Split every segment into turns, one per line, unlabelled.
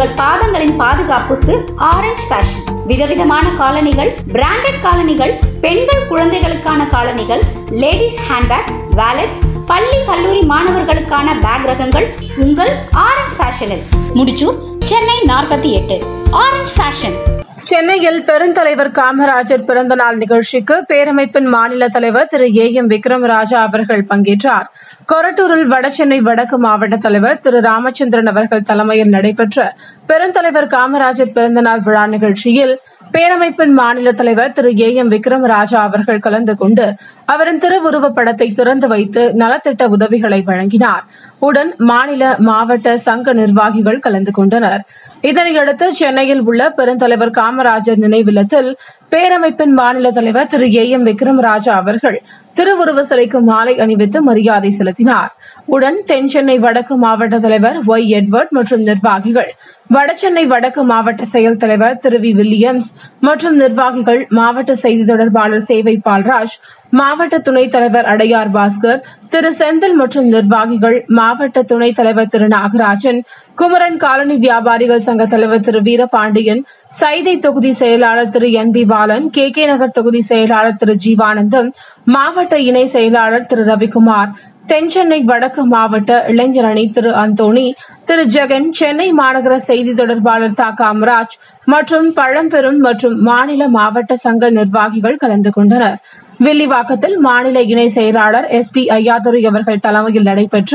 உங்கள் பாதங்களின் பாதுகாப்புக்கு ஆரஞ்சு ஃபேஷன் விதவிதமான காலணிகள் பிராண்டட் காலணிகள் பெண்கள் குழந்தைகளுக்கான காலணிகள் லேடிஸ் ஹேண்ட்பேக்ஸ் வேலட்ஸ் பள்ளி கல்லூரி மாணவர்களுக்கான பேக் ரகங்கள் உங்கள் ஆரஞ்சு ஃபேஷனில் முடிச்சூர் சென்னை நாற்பத்தி எட்டு. ஆரஞ்சு ஃபேஷன்
சென்னையில் பெருந்தலைவர் காமராஜர் பிறந்தநாள் நிகழ்ச்சிக்கு பேரமைப்பின் மாநில தலைவர் திரு ஏ எம் விக்ரமராஜா அவர்கள் பங்கேற்றார். கொரட்டூரில் வடசென்னை வடக்கு மாவட்ட தலைவர் திரு ராமச்சந்திரன் அவர்கள் தலைமையில் நடைபெற்ற பெருந்தலைவர் காமராஜர் பிறந்தநாள் விழா நிகழ்ச்சியில் பேரமைப்பின் மாநில தலைவர் திரு ஏ எம் விக்ரமராஜா அவர்கள் கலந்து கொண்டு அவரின் திருவுருவப் படத்தை திறந்து வைத்து நலத்திட்ட உதவிகளை வழங்கினார். உடன் மாநில மாவட்ட சங்க நிர்வாகிகள் கலந்து கொண்டனர். இதனையடுத்து சென்னையில் உள்ள பெருந்தலைவர் காமராஜர் நினைவில்லத்தில் பேரமைப்பின் மாநில தலைவர் திரு ஏ எம் விக்ரமராஜா அவர்கள் திருவுருவ சிலைக்கு மாலை அணிவித்து மரியாதை செலுத்தினார். உடன் தென்சென்னை வடக்கு மாவட்ட தலைவர் ஒய் எட்வர்ட் மற்றும் நிர்வாகிகள் வடசென்னை வடக்கு மாவட்ட செயல் தலைவர் திரு வி வில்லியம்ஸ் மற்றும் நிர்வாகிகள் மாவட்ட செய்தி தொடர்பாளர் சேவை பால்ராஜ் மாவட்ட துணைத் தலைவர் அடையார் பாஸ்கர் திரு செந்தில் மற்றும் நிர்வாகிகள் மாவட்ட துணைத் தலைவர் திரு நாகராஜன் குமரன் காலனி வியாபாரிகள் சங்க தலைவர் திரு வீரபாண்டியன் சைதை தொகுதி செயலாளர் திரு N P Balan K K Nagar தொகுதி செயலாளர் திரு ஜீவானந்தம் மாவட்ட இணை செயலாளர் திரு ரவிக்குமார் தென்சென்னை வடக்கு மாவட்ட இளைஞர் அணி திரு அந்தோணி திரு ஜெகன் சென்னை மாநகர செய்தி தொடர்பாளர் தா. காமராஜ் மற்றும் பழம்பெரும் மற்றும் மாநில மாவட்ட சங்க நிர்வாகிகள் கலந்து கொண்டனர். வில்லிவாக்கத்தில் மாநில இணை செயலாளர் எஸ் பி ஐயாதுரை அவர்கள் தலைமையில் நடைபெற்ற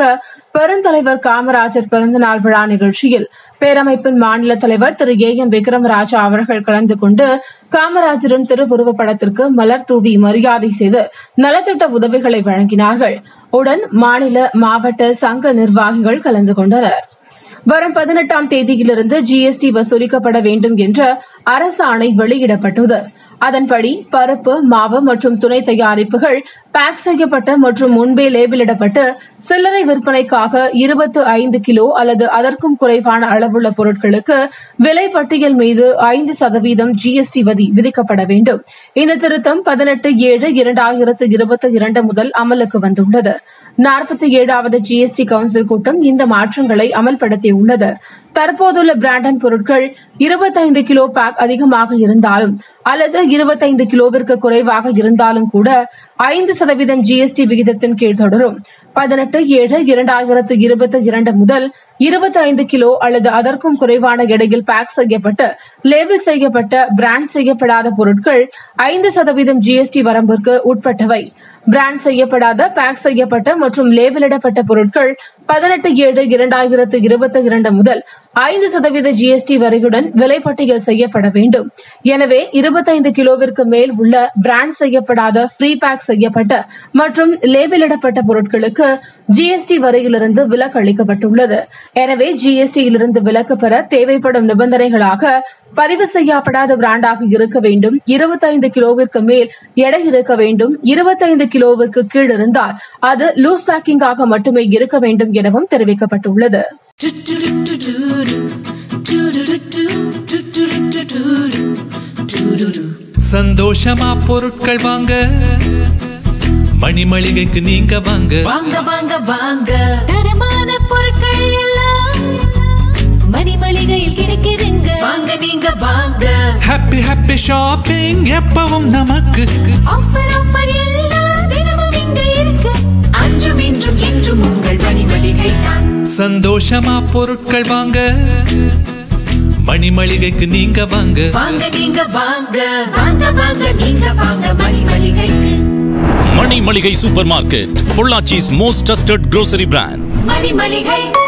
பெருந்தலைவர் காமராஜர் பிறந்தநாள் விழா நிகழ்ச்சியில் பேரமைப்பின் மாநில தலைவர் திரு ஏ எம் விக்ரமராஜா அவர்கள் கலந்து கொண்டு காமராஜரின் திருவுருவப்படத்திற்கு மலர் தூவி மரியாதை செய்து நலத்திட்ட உதவிகளை வழங்கினார்கள். உடன் மாநில மாவட்ட சங்க நிர்வாகிகள் கலந்து கொண்டனர். வரும் பதினெட்டாம் தேதியிலிருந்து ஜிஎஸ்டி வசூலிக்கப்பட வேண்டும் என்ற அரசு ஆணை வெளியிடப்பட்டது அதன்படி பருப்பு மாவு மற்றும் துணை தயாரிப்புகள் பேக் செய்யப்பட்ட மற்றும் முன்பே லேபிளிடப்பட்டு சில்லறை விற்பனைக்காக இருபத்து ஐந்து கிலோ அல்லது அதற்கும் குறைவான அளவுள்ள பொருட்களுக்கு விலை பட்டியல் மீது ஐந்து சதவீதம் ஜிஎஸ்டி வரி விதிக்கப்பட வேண்டும். இந்த திருத்தம் பதினெட்டு ஏழு இரண்டாயிரத்து இருபத்தி இரண்டு முதல் அமலுக்கு வந்துள்ளது. நாற்பத்தி ஏழாவது ஜிஎஸ்டி கவுன்சில் கூட்டம் இந்த மாற்றங்களை அமல்படுத்தியுள்ளது. தற்போதுள்ள பிராண்டன் பொருட்கள் இருபத்தைந்து கிலோ பேக் அதிகமாக இருந்தாலும் அல்லது இருபத்தைந்து கிலோவிற்கு குறைவாக இருந்தாலும் கூட ஐந்து சதவீதம் ஜிஎஸ்டி விகிதத்தின் கீழ் தொடரும். பதினெட்டு ஏழு இரண்டாயிரத்து இருபத்தி இரண்டு முதல் இருபத்தி ஐந்து கிலோ அல்லது அதற்கும் குறைவான எடையில் பேக் செய்யப்பட்டு லேபிள் செய்யப்பட்ட பிராண்ட் செய்யப்படாத பொருட்கள் ஐந்து சதவீதம் ஜிஎஸ்டி வரம்பிற்கு உட்பட்டவை. பிராண்ட் செய்யப்படாத பேக் செய்யப்பட்ட மற்றும் லேபிளிடப்பட்ட பொருட்கள் பதினெட்டு ஏழு இரண்டாயிரத்து இருபத்தி இரண்டு முதல் ஐந்து சதவீத ஜிஎஸ்டி வரியுடன் விலைப்பட்டியல் செய்யப்பட வேண்டும். எனவே இருபத்தைந்து கிலோவிற்கு மேல் உள்ள பிராண்ட் செய்யப்படாத ஃப்ரீ பேக் செய்யப்பட்ட மற்றும் லேபிளிடப்பட்ட பொருட்களுக்கு ஜிஎஸ்டி வரியிலிருந்து விலக்கு அளிக்கப்பட்டுள்ளது. எனவே ஜிஎஸ்டியிலிருந்து விலக்கு பெற தேவைப்படும் நிபந்தனைகளாக பதிவு செய்யப்படாத பிராண்டாக இருக்க வேண்டும். இருபத்தைந்து கிலோவிற்கு மேல் எடை இருக்க வேண்டும். இருபத்தைந்து கிலோவிற்கு கீழ் இருந்தால் அது லூஸ் பேக்கிங்காக மட்டுமே இருக்க வேண்டும் எனவும் தெரிவிக்கப்பட்டுள்ளது.
சந்தோஷமா பொருட்கள் வாங்க. மணிமளிகைக்கு நீங்க வாங்க.
வாங்க வாங்க வாங்க. தரமான பொருட்கள் எல்லாம் மணிமளிகையில் கிடைக்குதுங்க. வாங்க நீங்க வாங்க.
ஹாப்பி ஹாப்பி ஷாப்பிங் எப்பவும் நமக்கு.
ஆஃபர்
சந்தோஷமா பொருட்கள் வாங்க. மணிமளிகைக்கு நீங்க வாங்க.
வாங்க நீங்க வாங்க. வாங்க வாங்க நீங்க வாங்க மணிமளிகைக்கு.
Mani Maligai super market Pollachi's most trusted grocery brand.
மணிமளிகை.